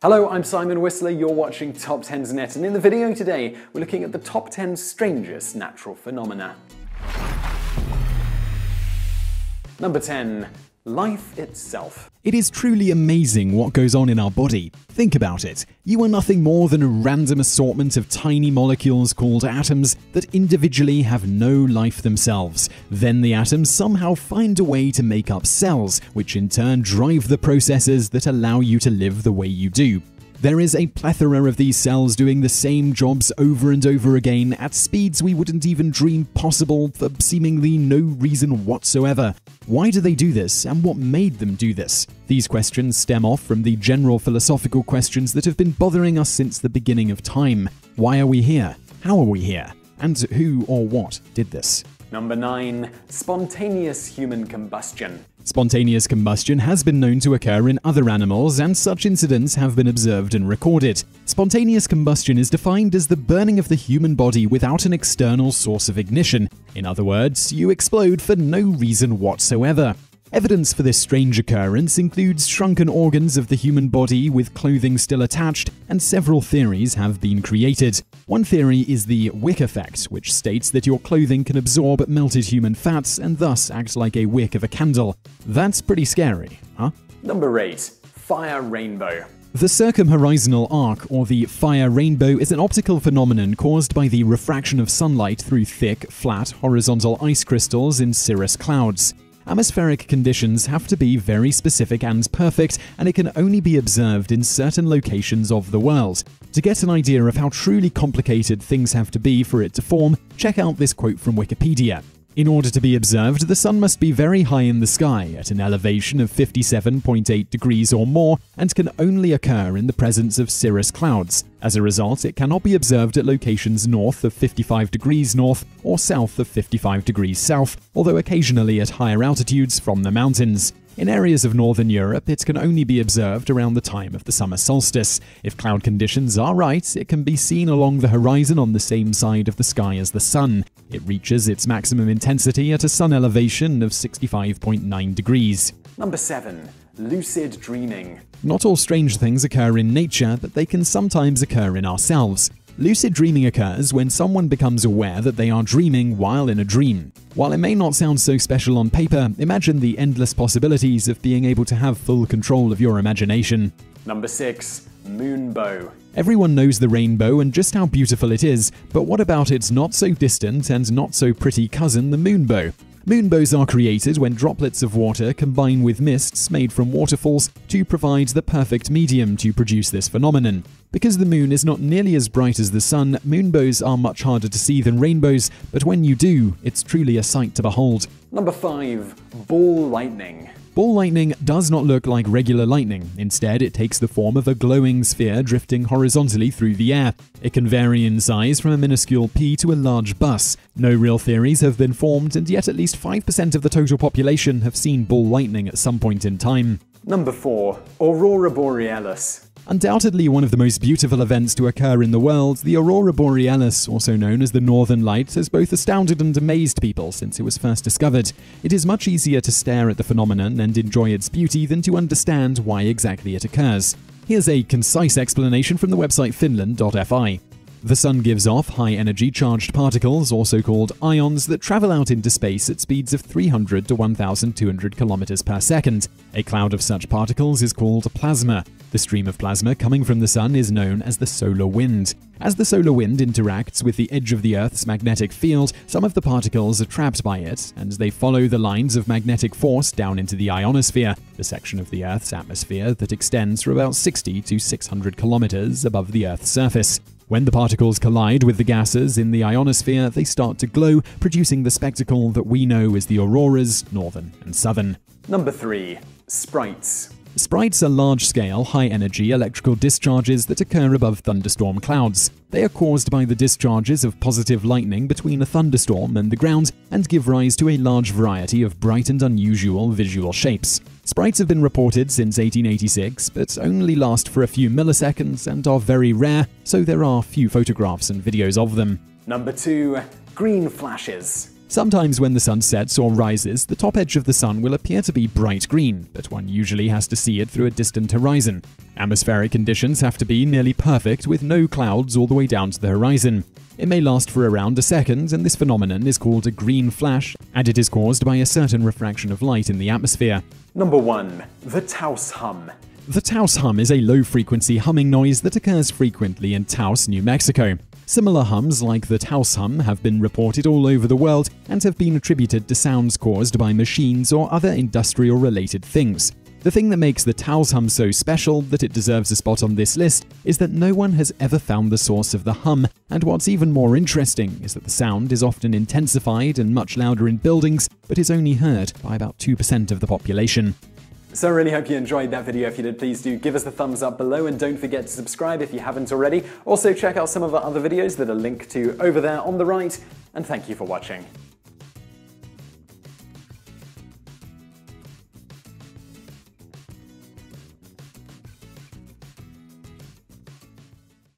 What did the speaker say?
Hello, I'm Simon Whistler, you're watching TopTenz Net, and in the video today, we're looking at the top 10 strangest natural phenomena. Number 10. Life itself. It is truly amazing what goes on in our body. Think about it. You are nothing more than a random assortment of tiny molecules called atoms that individually have no life themselves. Then the atoms somehow find a way to make up cells, which in turn drive the processes that allow you to live the way you do. There is a plethora of these cells doing the same jobs over and over again at speeds we wouldn't even dream possible for seemingly no reason whatsoever. Why do they do this, and what made them do this? These questions stem off from the general philosophical questions that have been bothering us since the beginning of time. Why are we here? How are we here? And who or what did this? Number 9. Spontaneous human combustion. Spontaneous combustion has been known to occur in other animals, and such incidents have been observed and recorded. Spontaneous combustion is defined as the burning of the human body without an external source of ignition. In other words, you explode for no reason whatsoever. Evidence for this strange occurrence includes shrunken organs of the human body with clothing still attached, and several theories have been created. One theory is the wick effect, which states that your clothing can absorb melted human fats and thus act like a wick of a candle. That's pretty scary, huh? Number 8. Fire rainbow. The circumhorizontal arc, or the fire rainbow, is an optical phenomenon caused by the refraction of sunlight through thick, flat, horizontal ice crystals in cirrus clouds. Atmospheric conditions have to be very specific and perfect, and it can only be observed in certain locations of the world. To get an idea of how truly complicated things have to be for it to form, check out this quote from Wikipedia. In order to be observed, the sun must be very high in the sky, at an elevation of 57.8 degrees or more, and can only occur in the presence of cirrus clouds. As a result, it cannot be observed at locations north of 55 degrees north or south of 55 degrees south, although occasionally at higher altitudes from the mountains. In areas of northern Europe, it can only be observed around the time of the summer solstice. If cloud conditions are right, it can be seen along the horizon on the same side of the sky as the sun. It reaches its maximum intensity at a sun elevation of 65.9 degrees. Number 7. Lucid dreaming. Not all strange things occur in nature, but they can sometimes occur in ourselves. Lucid dreaming occurs when someone becomes aware that they are dreaming while in a dream. While it may not sound so special on paper, imagine the endless possibilities of being able to have full control of your imagination. Number 6. Moonbow. Everyone knows the rainbow and just how beautiful it is, but what about its not so distant and not so pretty cousin, the moonbow? Moonbows are created when droplets of water combine with mists made from waterfalls to provide the perfect medium to produce this phenomenon. Because the moon is not nearly as bright as the sun, moonbows are much harder to see than rainbows, but when you do, it's truly a sight to behold. Number 5. Ball lightning. Ball lightning does not look like regular lightning. Instead, it takes the form of a glowing sphere drifting horizontally through the air. It can vary in size from a minuscule pea to a large bus. No real theories have been formed, and yet at least 5% of the total population have seen ball lightning at some point in time. Number 4. Aurora borealis. Undoubtedly one of the most beautiful events to occur in the world, the Aurora Borealis, also known as the Northern Light, has both astounded and amazed people since it was first discovered. It is much easier to stare at the phenomenon and enjoy its beauty than to understand why exactly it occurs. Here's a concise explanation from the website finland.fi. The Sun gives off high energy charged particles, also called ions, that travel out into space at speeds of 300 to 1200 kilometers per second. A cloud of such particles is called plasma. The stream of plasma coming from the Sun is known as the solar wind. As the solar wind interacts with the edge of the Earth's magnetic field, some of the particles are trapped by it, and they follow the lines of magnetic force down into the ionosphere, the section of the Earth's atmosphere that extends for about 60 to 600 kilometers above the Earth's surface. When the particles collide with the gases in the ionosphere, they start to glow, producing the spectacle that we know as the auroras, northern and southern. Number 3. Sprites. Sprites are large scale, high energy electrical discharges that occur above thunderstorm clouds. They are caused by the discharges of positive lightning between a thunderstorm and the ground and give rise to a large variety of bright and unusual visual shapes. Sprites have been reported since 1886, but only last for a few milliseconds and are very rare, so there are few photographs and videos of them. Number 2. Green flashes. Sometimes when the sun sets or rises, the top edge of the sun will appear to be bright green, but one usually has to see it through a distant horizon. Atmospheric conditions have to be nearly perfect with no clouds all the way down to the horizon. It may last for around a second, and this phenomenon is called a green flash, and it is caused by a certain refraction of light in the atmosphere. Number 1. The Taos hum. The Taos hum is a low frequency humming noise that occurs frequently in Taos, New Mexico. Similar hums like the Taos hum have been reported all over the world and have been attributed to sounds caused by machines or other industrial related things. The thing that makes the Taos hum so special that it deserves a spot on this list is that no one has ever found the source of the hum, and what's even more interesting is that the sound is often intensified and much louder in buildings, but is only heard by about 2% of the population. So I really hope you enjoyed that video. If you did, please do give us a thumbs up below and don't forget to subscribe if you haven't already. Also check out some of our other videos that are linked to over there on the right, and thank you for watching.